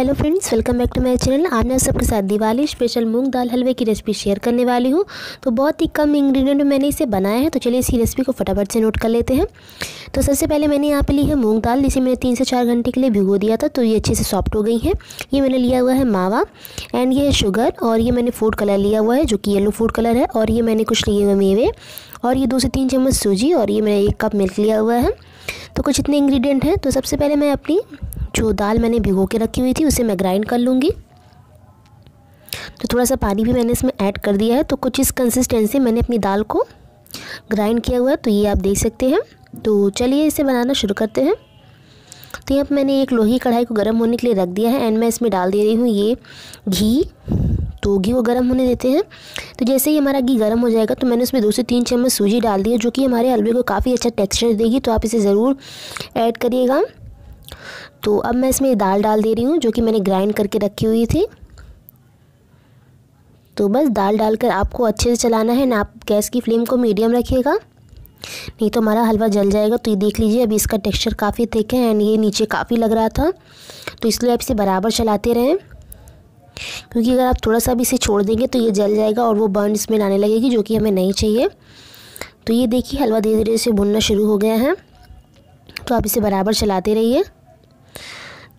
Hello friends welcome back to my channel आज मैं सबके साथ दिवाली स्पेशल मूंग दाल हलवे की रेसिपी शेयर करने वाली हूँ। तो बहुत ही कम इंग्रेडिएंट में मैंने इसे बनाया है तो चलिए इसी रेसिपी को फटाफट से नोट कर लेते हैं। तो सबसे पहले मैंने यहाँ पे ली है मूंग दाल, जिसे मैंने तीन से चार घंटे के लिए भिगो दिया था तो ये अच्छे से सॉफ्ट हो गई है। ये मैंने लिया हुआ है मावा एंड ये है शुगर और ये मैंने फ़ूड कलर लिया हुआ है, जो कि येलो फ़ूड कलर है, और ये मैंने कुछ लिए हुए मेवे, और ये दो से तीन चम्मच सूजी, और ये मैंने एक कप मिल्क लिया हुआ है। तो कुछ इतने इंग्रेडिएंट हैं तो सबसे पहले मैं अपनी जो दाल मैंने भिगो के रखी हुई थी, उसे मैं ग्राइंड कर लूँगी। तो थोड़ा सा पानी भी मैंने इसमें ऐड कर दिया है। तो कुछ इस कंसिस्टेंसी मैंने अपनी दाल को ग्राइंड किया हुआ है। तो ये आप देख सकते हैं। तो चलिए इसे बनाना शुरू करते हैं। तो यहाँ पर मैंने एक लोही कढ़ाई को गर्म होने के लिए रख दिया है एंड मैं इसमें डाल दे रही हूँ ये घी। तो घी को गर्म होने देते हैं। तो जैसे ही हमारा घी गर्म हो जाएगा तो मैंने उसमें दो से तीन चम्मच सूजी डाल दी है, जो कि हमारे हलवे को काफ़ी अच्छा टेक्सचर देगी। तो आप इसे ज़रूर ऐड करिएगा। तो अब मैं इसमें दाल डाल दे रही हूँ, जो कि मैंने ग्राइंड करके रखी हुई थी। तो बस दाल डालकर आपको अच्छे से चलाना है, ना आप गैस की फ्लेम को मीडियम रखिएगा। नहीं तो हमारा हलवा जल जाएगा। तो ये देख लीजिए, अभी इसका टेक्सचर काफ़ी थिक है एंड ये नीचे काफ़ी लग रहा था। तो इसलिए आप इसे बराबर चलाते रहें। क्योंकि अगर आप थोड़ा सा भी इसे छोड़ देंगे तो ये जल जाएगा और वो बर्न इसमें आने लगेगी, जो कि हमें नहीं चाहिए। तो ये देखिए, हलवा धीरे धीरे से भुनना शुरू हो गया है। तो आप इसे बराबर चलाते रहिए।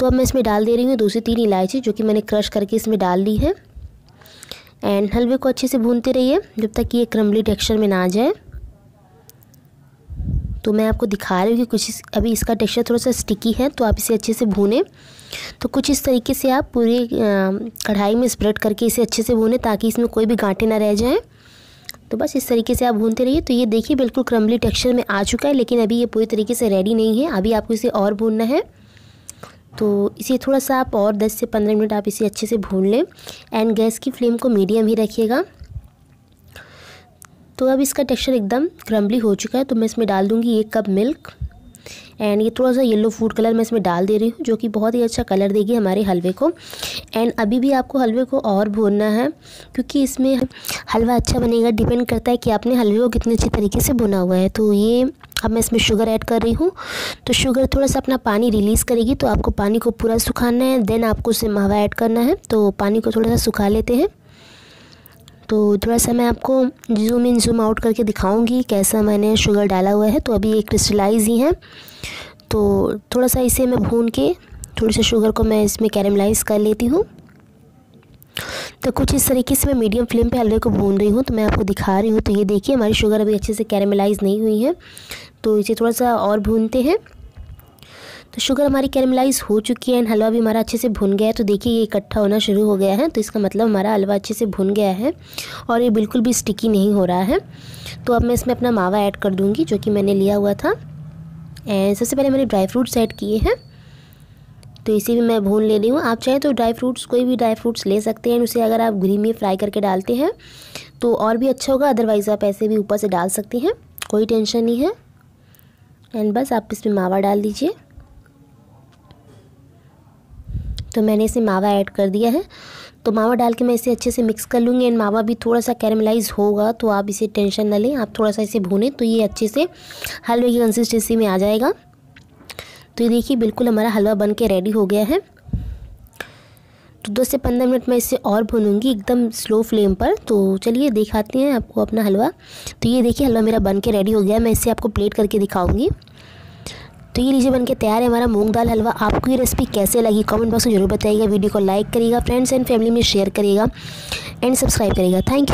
तो अब मैं इसमें डाल दे रही हूँ दो से तीन इलायची जो कि मैंने क्रश करके इसमें डाल ली है। एंड हलवे को अच्छे से भूनते रहिए जब तक कि ये क्रम्बली टेक्सचर में ना आ जाए। तो मैं आपको दिखा रही हूँ कि कुछ इस, अभी इसका टेक्सचर थोड़ा सा स्टिकी है तो आप इसे अच्छे से भूनें। तो कुछ इस तरीके से आप पूरी कढ़ाई में स्प्रेड करके इसे अच्छे से भूनें ताकि इसमें कोई भी गांठें ना रह जाएँ। तो बस इस तरीके से आप भूनते रहिए। तो ये देखिए बिल्कुल क्रम्बली टेक्सचर में आ चुका है, लेकिन अभी ये पूरी तरीके से रेडी नहीं है। अभी आपको इसे और भूनना है। तो इसे थोड़ा सा आप और 10 से 15 मिनट आप इसे अच्छे से भून लें एंड गैस की फ्लेम को मीडियम ही रखिएगा। तो अब इसका टेक्सचर एकदम क्रम्बली हो चुका है तो मैं इसमें डाल दूँगी एक कप मिल्क एंड ये थोड़ा सा येलो फ़ूड कलर मैं इसमें डाल दे रही हूँ, जो कि बहुत ही अच्छा कलर देगी हमारे हलवे को। एंड अभी भी आपको हलवे को और भूनना है, क्योंकि इसमें हलवा अच्छा बनेगा डिपेंड करता है कि आपने हलवे को कितने अच्छे तरीके से भुना हुआ है। तो ये अब मैं इसमें शुगर ऐड कर रही हूँ। तो शुगर थोड़ा सा अपना पानी रिलीज़ करेगी तो आपको पानी को पूरा सुखाना है। देन आपको उसे मावा ऐड करना है तो पानी को थोड़ा सा सुखा लेते हैं। तो थोड़ा सा मैं आपको जूम इन जूम आउट करके दिखाऊँगी कैसा मैंने शुगर डाला हुआ है। तो अभी ये क्रिस्टलाइज ही है। तो थोड़ा सा इसे मैं भून के, थोड़ी सी शुगर को मैं इसमें कैरमलाइज़ कर लेती हूँ। तो कुछ इस तरीके से मैं मीडियम फ्लेम पे हलवे को भून रही हूँ तो मैं आपको दिखा रही हूँ। तो ये देखिए, हमारी शुगर अभी अच्छे से कैरमलाइज़ नहीं हुई है। तो इसे थोड़ा सा और भूनते हैं। तो शुगर हमारी कैरमलाइज़ हो चुकी है एंड हलवा भी हमारा अच्छे से भुन गया है। तो देखिए, ये इकट्ठा होना शुरू हो गया है तो इसका मतलब हमारा हलवा अच्छे से भुन गया है, और ये बिल्कुल भी स्टिकी नहीं हो रहा है। तो अब मैं इसमें अपना मावा ऐड कर दूँगी, जो कि मैंने लिया हुआ था। एंड सबसे पहले मैंने ड्राई फ्रूट्स ऐड किए हैं। तो इसे भी मैं भून ले रही हूँ। आप चाहें तो ड्राई फ्रूट्स कोई भी ड्राई फ्रूट्स ले सकते हैं। उसे अगर आप घी में फ्राई करके डालते हैं तो और भी अच्छा होगा। अदरवाइज़ आप ऐसे भी ऊपर से डाल सकते हैं। कोई टेंशन नहीं है। एंड बस आप इसमें मावा डाल दीजिए। तो मैंने इसे मावा ऐड कर दिया है। तो मावा डाल के मैं इसे अच्छे से मिक्स कर लूँगी। एंड मावा भी थोड़ा सा कैरमलाइज होगा तो आप इसे टेंशन ना लें। आप थोड़ा सा इसे भूनें तो ये अच्छे से हलवे की कंसिस्टेंसी में आ जाएगा। तो ये देखिए, बिल्कुल हमारा हलवा बन के रेडी हो गया है। तो दस से पंद्रह मिनट मैं इसे और भूनूँगी एकदम स्लो फ्लेम पर। तो चलिए दिखाते हैं आपको अपना हलवा। तो ये देखिए, हलवा मेरा बन के रेडी हो गया मैं इसे आपको प्लेट करके दिखाऊँगी। तो ये लीजिए बन के तैयार है हमारा मूंग दाल हलवा। आपको ये रेसिपी कैसे लगी कमेंट बॉक्स में ज़रूर बताइएगा। वीडियो को लाइक करिएगा फ्रेंड्स एंड फैमिली में शेयर करिएगा एंड सब्सक्राइब करिएगा। Thank you